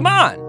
Come on.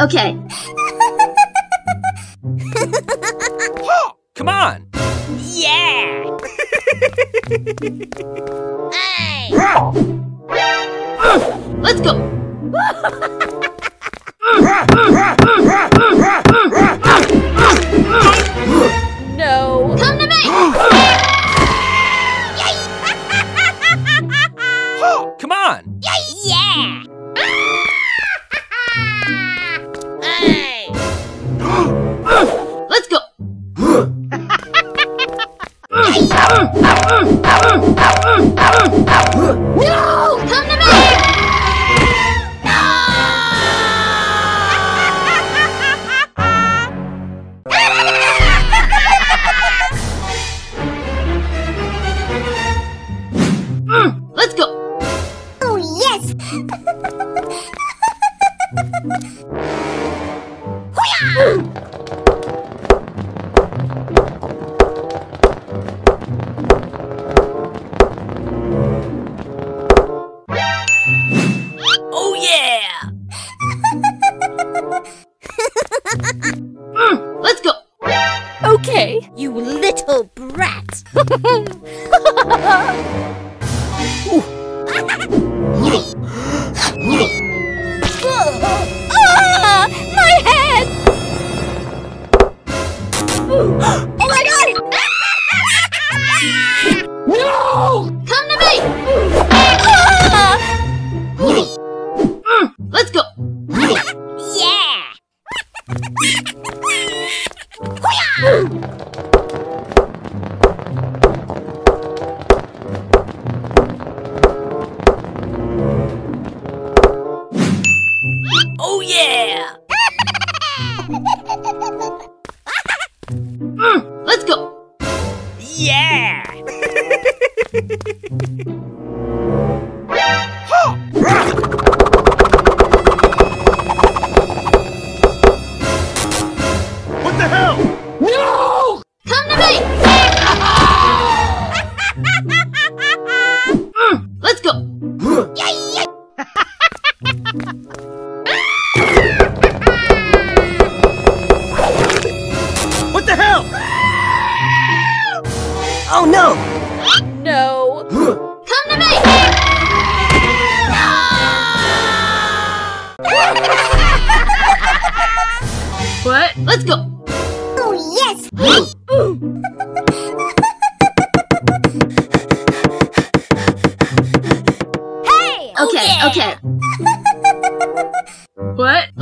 okay. Let's go! Oh, yes! Hoo-yah!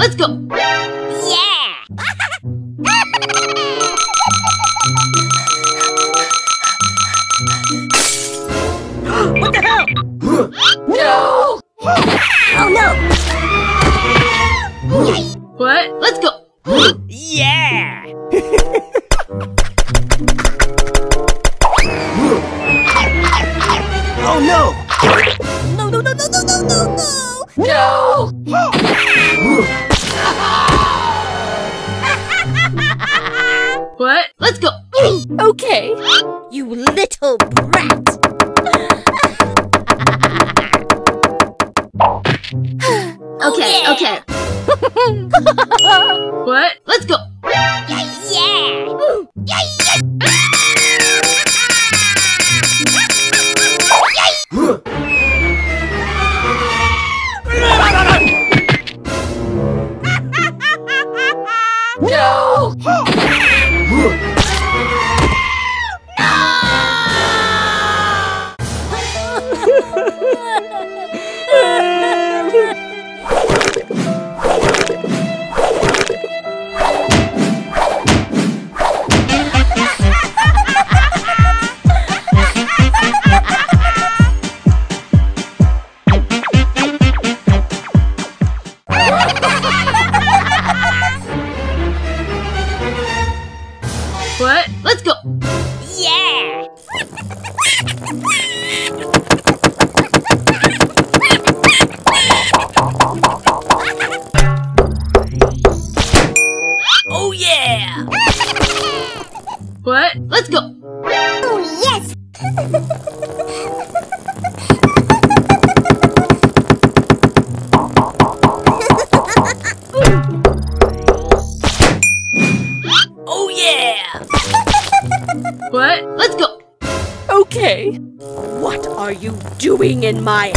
Let's go. Let's go! Oh, yes! oh, yeah! what? Let's go! Okay. What are you doing in my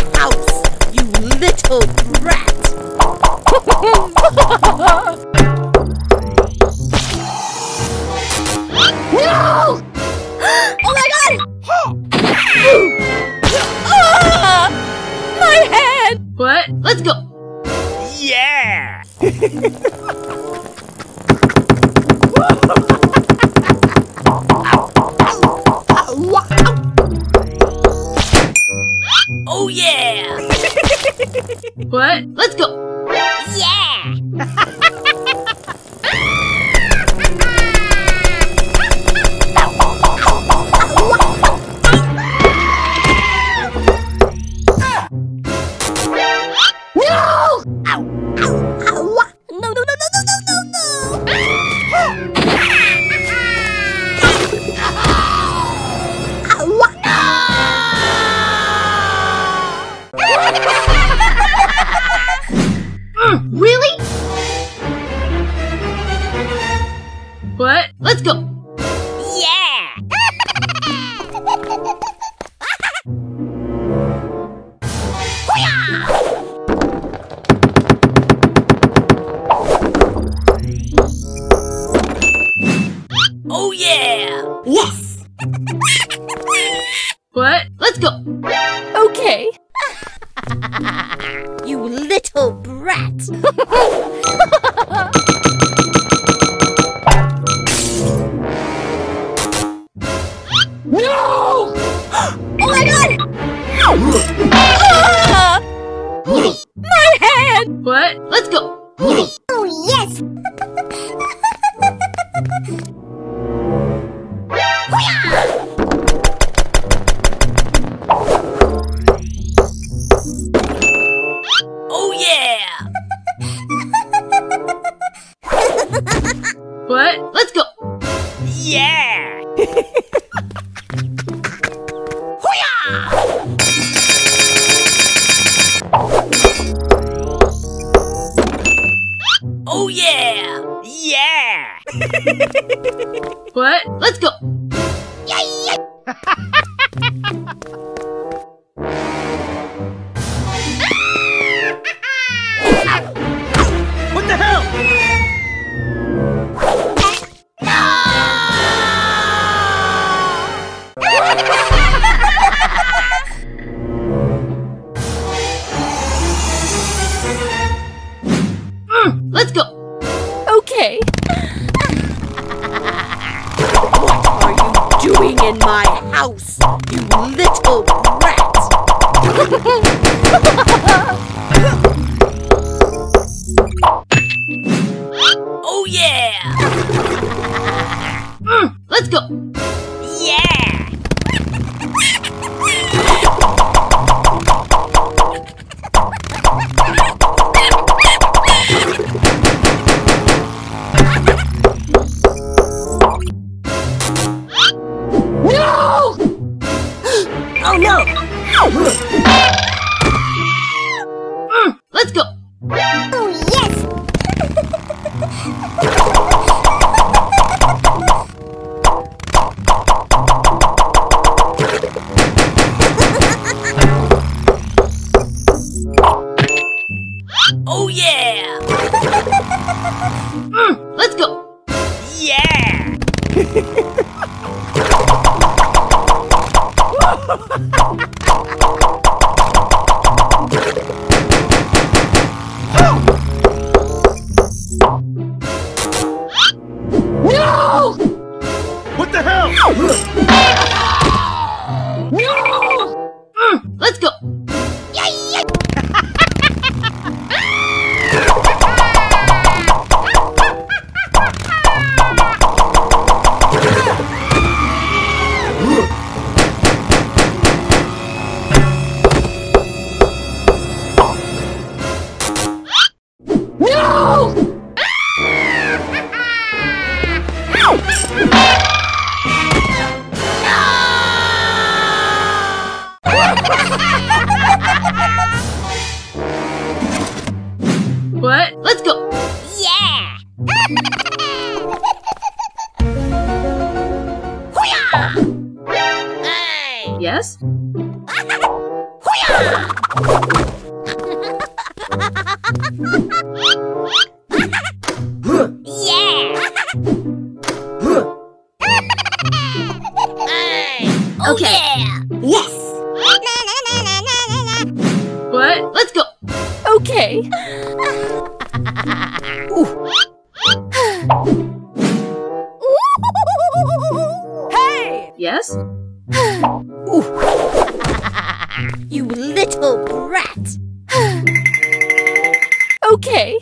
okay.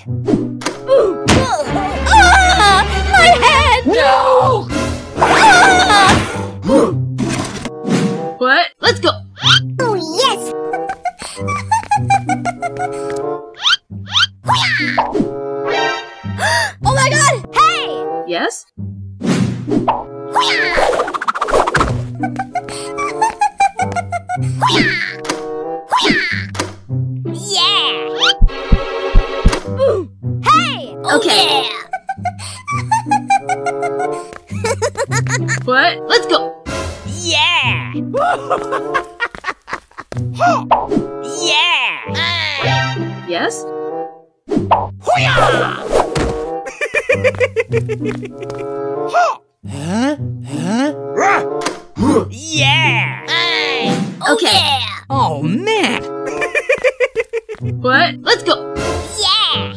right? Let's go. Yeah!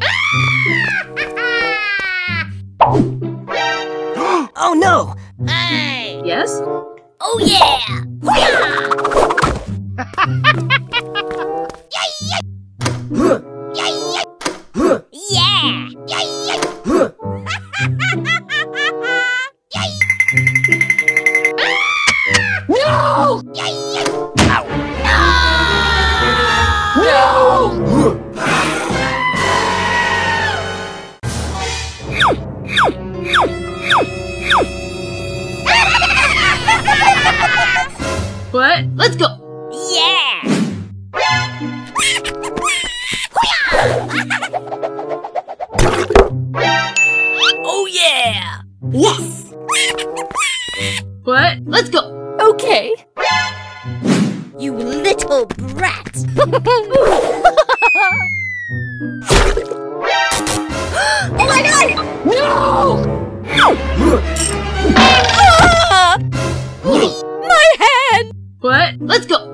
oh no! Hey! Yes? Oh yeah! oh my god! No! Ah! my! What? Let's go.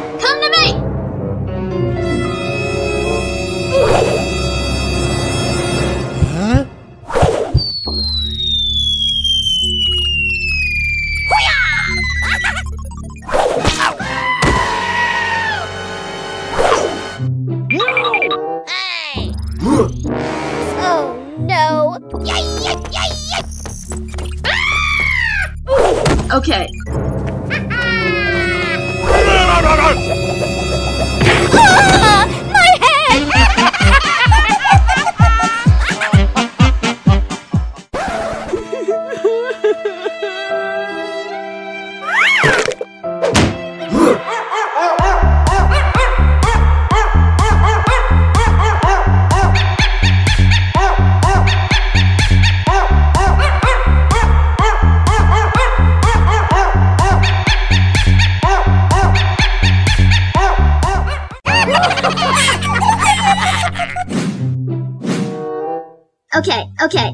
Okay,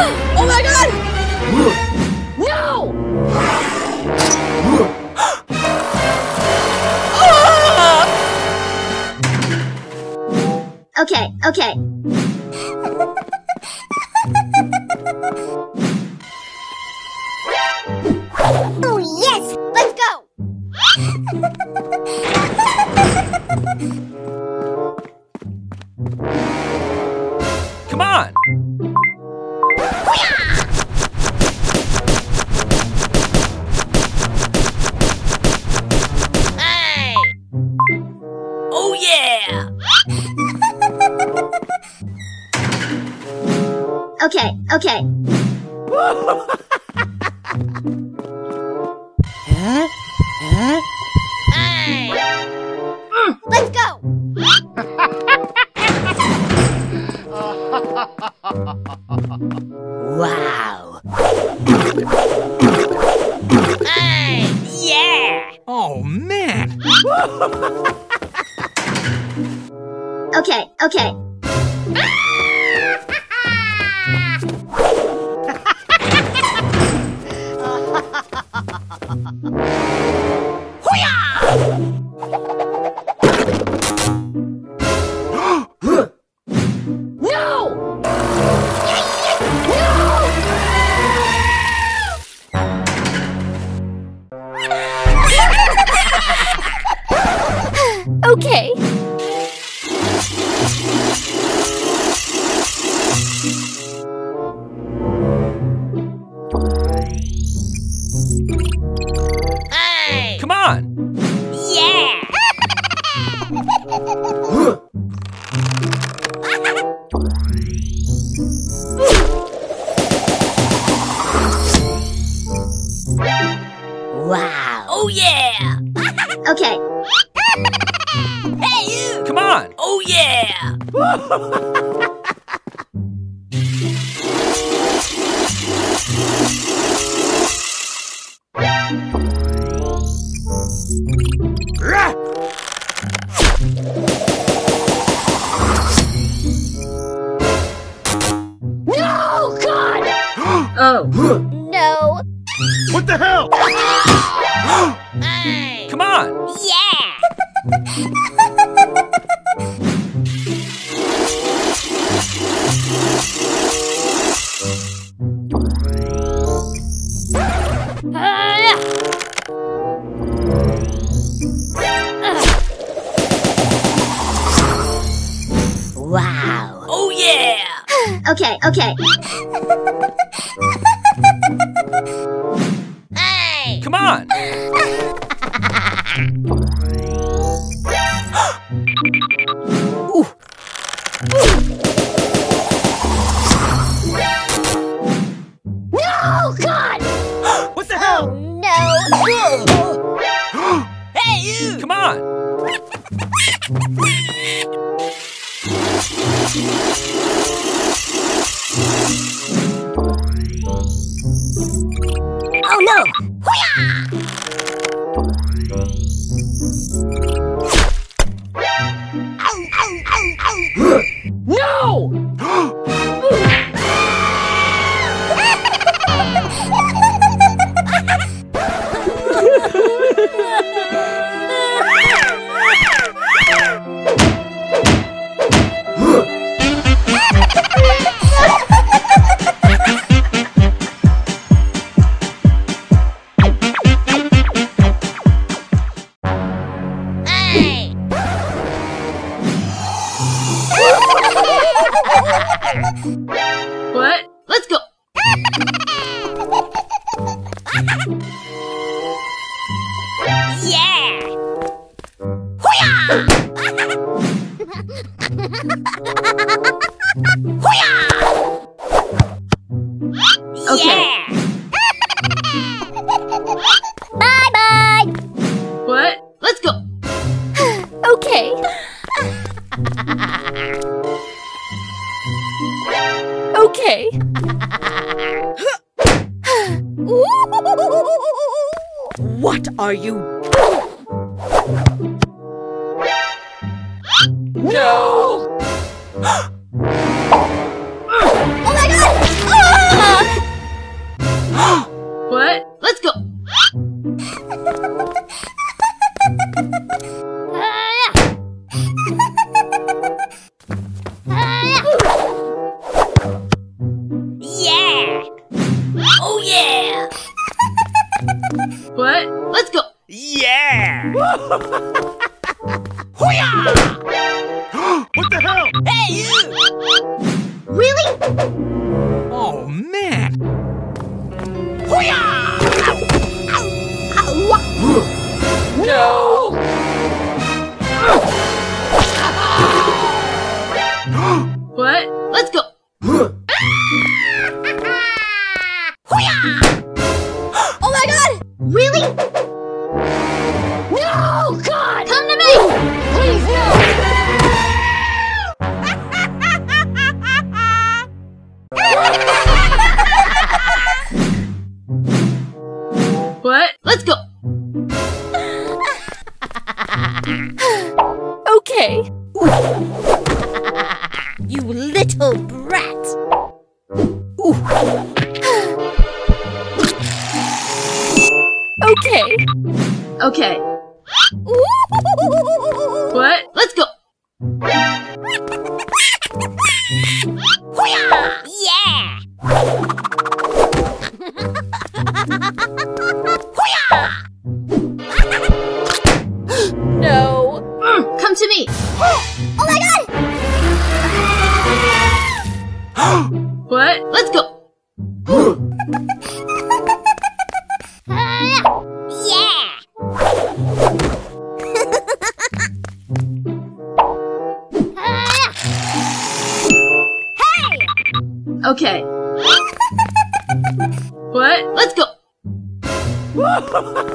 oh my god! No! Ah. Okay, okay. wow. yeah. Oh, man. okay, okay. Ah! Wow. Oh, yeah. okay. hey, you. Come on. Oh, yeah. Wow. Oh, yeah. okay, okay. hey! Come on. No! Okay. What? Let's go.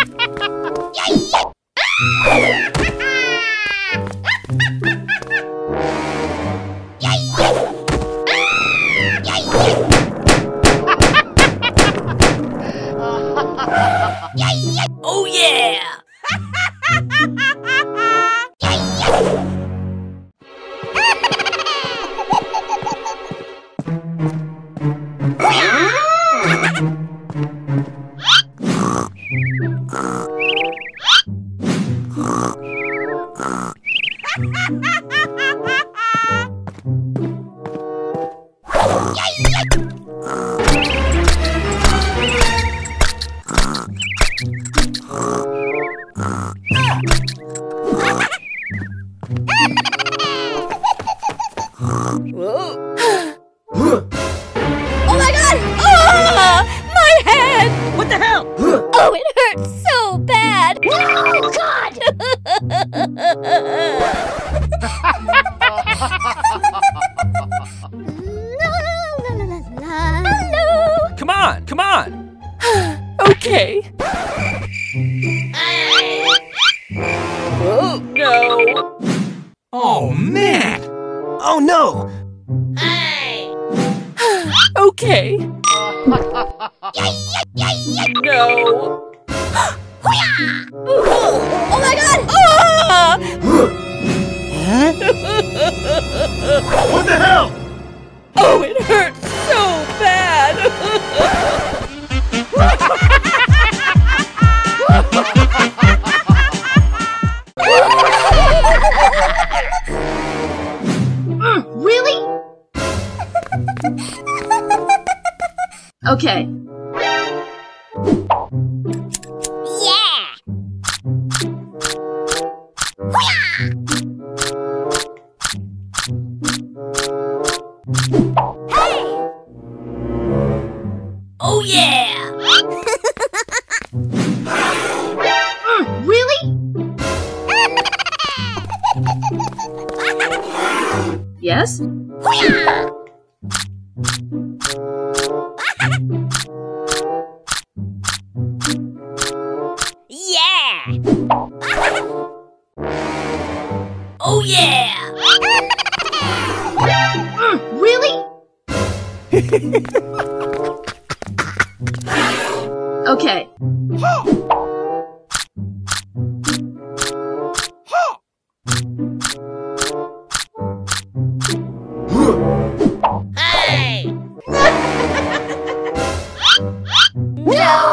やっやい Oh, it hurts so bad! Oh, God! you No!